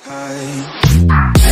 High.